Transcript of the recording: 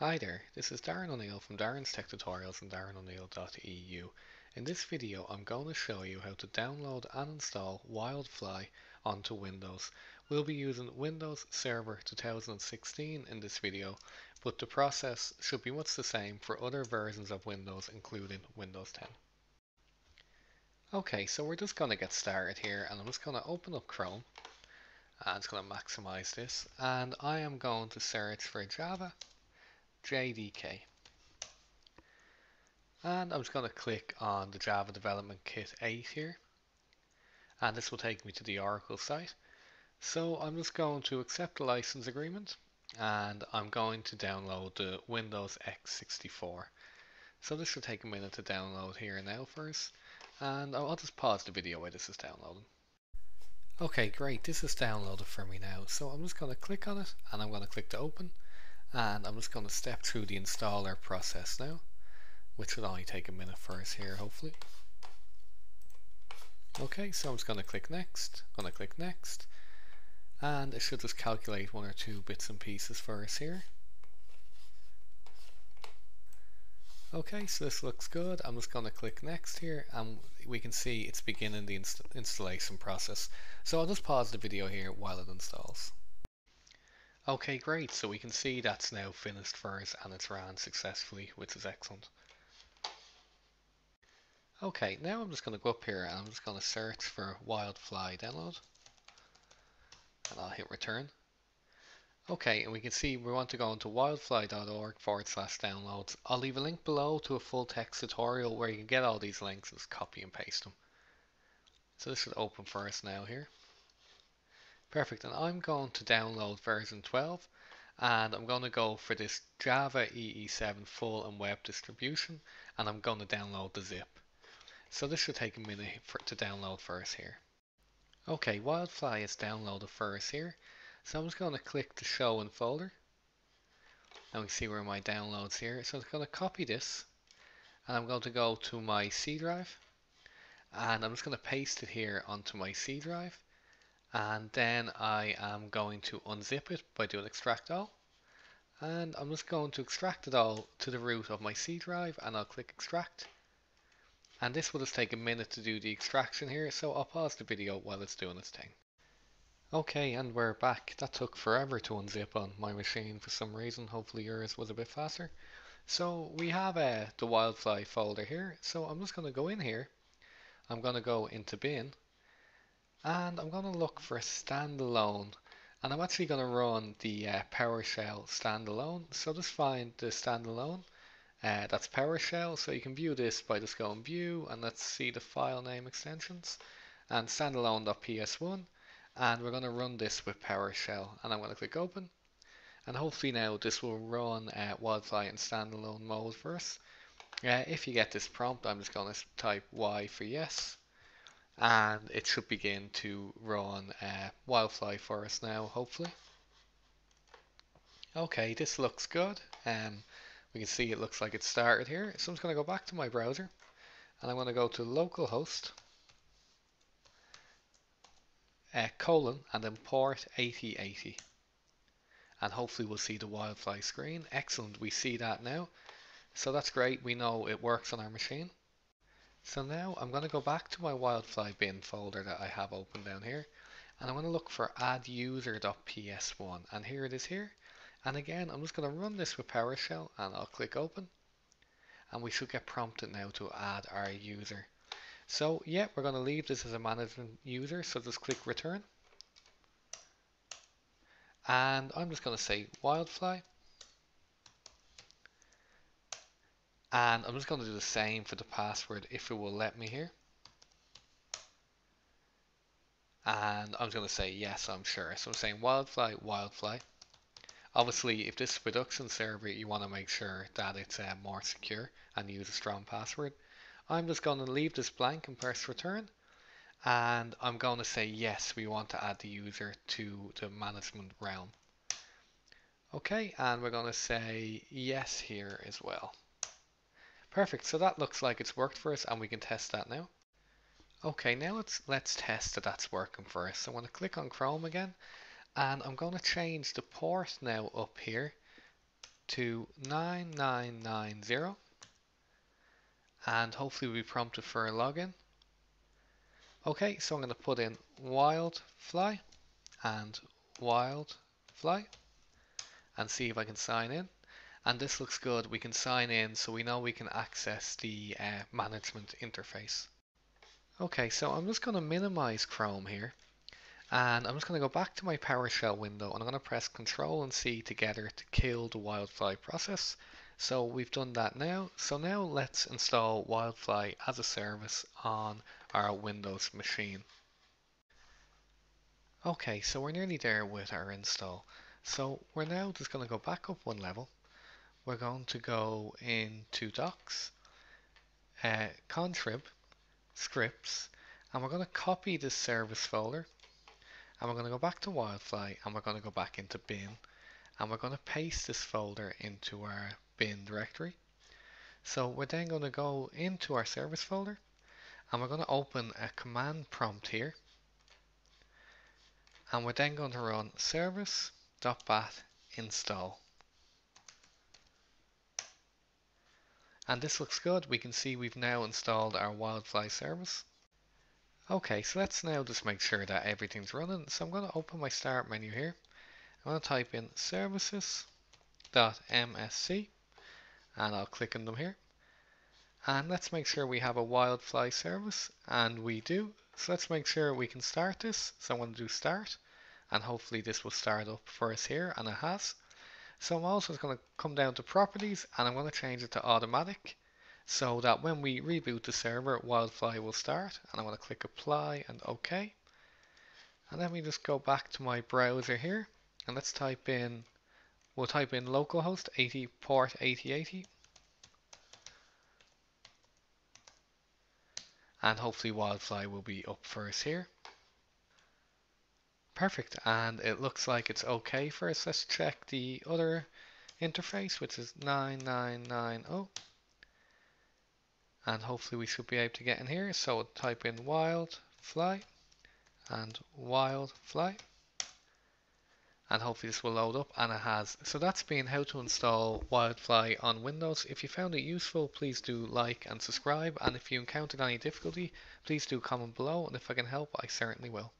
Hi there, this is Darren O'Neill from Darren's Tech Tutorials and darrenoneill.eu. In this video I'm going to show you how to download and install Wildfly onto Windows. We'll be using Windows Server 2016 in this video, but the process should be much the same for other versions of Windows including Windows 10. Okay, so we're just going to get started here and I'm just going to open up Chrome and it's going to maximize this and I am going to search for Java JDK. And I'm just going to click on the Java Development Kit 8 here. And this will take me to the Oracle site. So I'm just going to accept the license agreement and I'm going to download the Windows X64. So this will take a minute to download here now first. And I'll just pause the video while this is downloading. Okay, great. This is downloaded for me now. So I'm just going to click on it and I'm going to click to open and I'm just going to step through the installer process now which will only take a minute for us here hopefully. Okay so I'm just going to click next going to click next. And it should just calculate one or two bits and pieces for us here. Okay so this looks good. I'm just going to click next here and we can see it's beginning the inst installation process. So I'll just pause the video here while it installs Okay, great. So we can see that's now finished for us and it's ran successfully, which is excellent. Okay, now I'm just going to go up here and I'm just going to search for Wildfly download. And I'll hit return. Okay, and we can see we want to go into wildfly.org forward slash downloads. I'll leave a link below to a full text tutorial where you can get all these links and just copy and paste them. So this should open for us now here. Perfect, and I'm going to download version 12 and I'm going to go for this Java EE7 full and web distribution and I'm going to download the zip. So this should take a minute for, to download us here. Okay, Wildfly is downloaded us here. So I'm just going to click the show in folder. And we see where my downloads here. So I'm going to copy this and I'm going to go to my C drive and I'm just going to paste it here onto my C drive and then I am going to unzip it by doing extract all and I'm just going to extract it all to the root of my C drive and I'll click extract and this will just take a minute to do the extraction here so I'll pause the video while it's doing its thing. Okay and we're back. That took forever to unzip on my machine for some reason. Hopefully yours was a bit faster. So we have uh, the wildfly folder here so I'm just going to go in here. I'm going to go into bin and I'm going to look for a standalone and I'm actually going to run the uh, PowerShell standalone. So just find the standalone uh, that's PowerShell. So you can view this by just going view and let's see the file name extensions and standalone.ps1 and we're going to run this with PowerShell and I'm going to click open. And hopefully now this will run uh, Wildfly in standalone mode for us. Uh, if you get this prompt I'm just going to type Y for yes and it should begin to run uh, Wildfly for us now hopefully. Okay this looks good. Um, we can see it looks like it started here. So I'm just going to go back to my browser and I'm going to go to localhost uh, colon and then port 8080 and hopefully we'll see the Wildfly screen. Excellent we see that now. So that's great we know it works on our machine so now I'm going to go back to my wildfly bin folder that I have open down here and I'm going to look for add user.ps1 and here it is here. And again I'm just going to run this with PowerShell and I'll click open and we should get prompted now to add our user. So yeah we're going to leave this as a management user so just click return. And I'm just going to say wildfly and I'm just going to do the same for the password if it will let me here. And I'm going to say yes I'm sure. So I'm saying wildfly wildfly. Obviously if this is production server you want to make sure that it's uh, more secure and use a strong password I'm just going to leave this blank and press return. And I'm going to say yes we want to add the user to the management realm. Okay and we're going to say yes here as well Perfect, so that looks like it's worked for us and we can test that now. Okay, now let's, let's test that that's working for us. So I'm going to click on Chrome again and I'm going to change the port now up here to 9990 and hopefully we'll be prompted for a login. Okay, so I'm going to put in wildfly and wildfly and see if I can sign in. And this looks good. We can sign in so we know we can access the uh, management interface. Okay, so I'm just going to minimize Chrome here. And I'm just going to go back to my PowerShell window and I'm going to press Control and C together to kill the Wildfly process. So we've done that now. So now let's install Wildfly as a service on our Windows machine. Okay, so we're nearly there with our install. So we're now just going to go back up one level. We're going to go into Docs, uh, Contrib, Scripts, and we're going to copy this service folder. And we're going to go back to Wildfly and we're going to go back into bin. And we're going to paste this folder into our bin directory. So we're then going to go into our service folder and we're going to open a command prompt here and we're then going to run service.bat install and this looks good. We can see we've now installed our wildfly service. Okay so let's now just make sure that everything's running. So I'm going to open my start menu here. I'm going to type in services.msc and I'll click on them here. And let's make sure we have a wildfly service and we do. So let's make sure we can start this. So I'm going to do start and hopefully this will start up for us here and it has so I'm also going to come down to properties and I'm going to change it to automatic so that when we reboot the server wildfly will start and I'm going to click apply and OK and let me just go back to my browser here and let's type in we'll type in localhost 80 port 8080 and hopefully Wildfly will be up us here. Perfect, and it looks like it's okay for us. Let's check the other interface, which is 9990. And hopefully we should be able to get in here. So type in Wildfly and Wildfly and hopefully this will load up and it has. So that's been how to install Wildfly on Windows. If you found it useful please do like and subscribe and if you encountered any difficulty please do comment below and if I can help I certainly will.